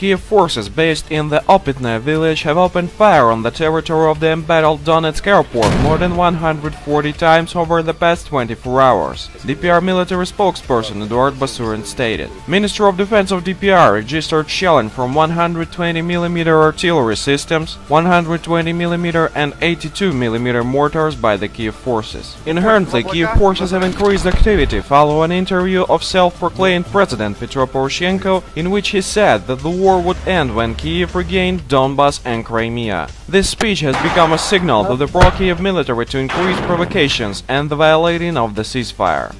Kiev forces based in the Opitne village have opened fire on the territory of the embattled Donetsk airport more than 140 times over the past 24 hours. DPR military spokesperson Eduard Basurin stated. Minister of Defense of DPR registered shelling from 120mm artillery systems, 120mm and 82mm mortars by the Kiev forces. Inherently, Kiev forces have increased activity following an interview of self-proclaimed President Petro Poroshenko in which he said that the war would end when Kiev regained Donbas and Crimea. This speech has become a signal to the pro-Kiev military to increase provocations and the violating of the ceasefire.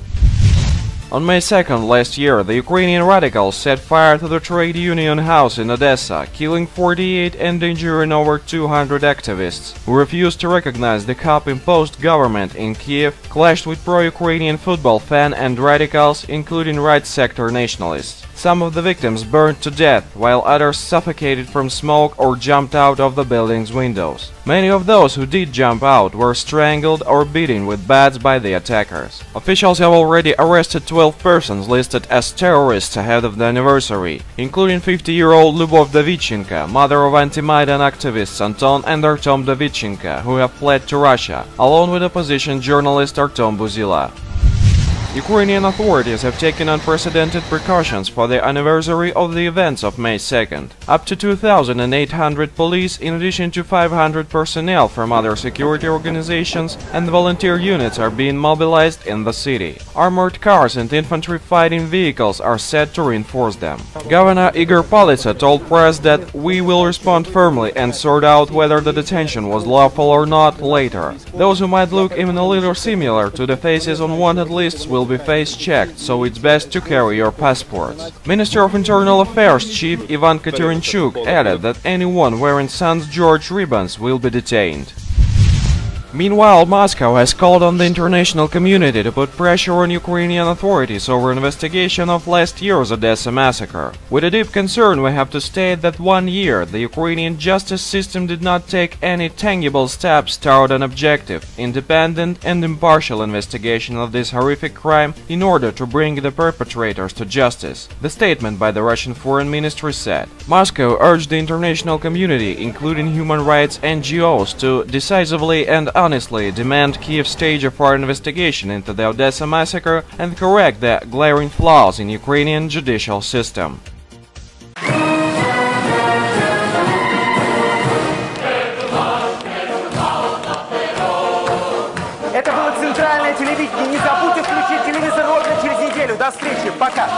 On May 2nd last year, the Ukrainian radicals set fire to the trade union house in Odessa, killing 48 and injuring over 200 activists who refused to recognize the COP-imposed government in Kiev, clashed with pro-Ukrainian football fan and radicals, including right sector nationalists. Some of the victims burned to death, while others suffocated from smoke or jumped out of the building's windows. Many of those who did jump out were strangled or beaten with bats by the attackers. Officials have already arrested 12 persons listed as terrorists ahead of the anniversary, including 50-year-old Lubov Davidchenko, mother of anti-Maidan activists Anton and Artem Davidchenko, who have fled to Russia, along with opposition journalist Artem Buzila. Ukrainian authorities have taken unprecedented precautions for the anniversary of the events of May 2nd. Up to 2,800 police, in addition to 500 personnel from other security organizations and volunteer units are being mobilized in the city. Armored cars and infantry fighting vehicles are set to reinforce them. Governor Igor Palitsa told press that we will respond firmly and sort out whether the detention was lawful or not later. Those who might look even a little similar to the faces on wanted lists will will be face checked, so it's best to carry your passports. Minister of Internal Affairs Chief Ivan Katerinchuk added that anyone wearing St. George ribbons will be detained. Meanwhile, Moscow has called on the international community to put pressure on Ukrainian authorities over investigation of last year's Odessa massacre. With a deep concern, we have to state that one year the Ukrainian justice system did not take any tangible steps toward an objective, independent and impartial investigation of this horrific crime in order to bring the perpetrators to justice. The statement by the Russian Foreign Ministry said. Moscow urged the international community, including human rights NGOs, to decisively and honestly, demand Kiev stage a proper investigation into the Odessa massacre and correct the glaring flaws in Ukrainian judicial system. До встречи. Пока.